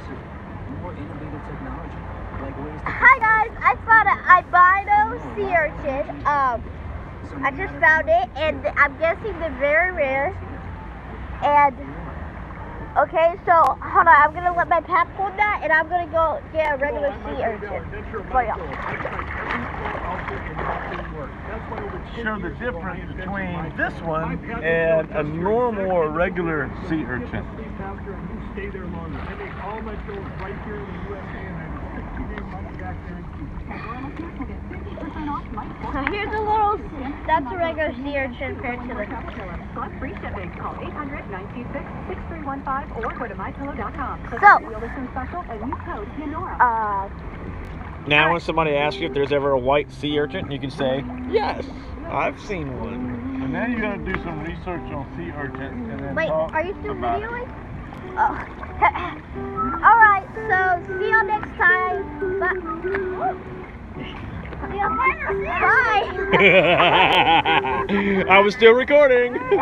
makes it more innovative technology, like ways to. Hi guys, I found an albino sea urchin. Um, I just found it, and I'm guessing they're very rare. And okay, so hold on, I'm gonna let my pap hold that, and I'm gonna go get a regular sea urchin for y'all. Show the difference between this one and a normal or regular sea urchin. Stay there longer. I make all my shows right here in the USA, and I have 60 day money back guarantee. So here's a little, that's a regular sea urchin compared to the. Plus free shipping. Call 800-926-6315 or go to mypillow.com. So- on the listen special and use code Pandora. Uh, Now, when somebody asks you if there's ever a white sea urchin, you can say, yes, I've seen one. And now you gotta do some research on sea urchins and then wait, talk are you still about videoing? Oh. Bye. I was still recording.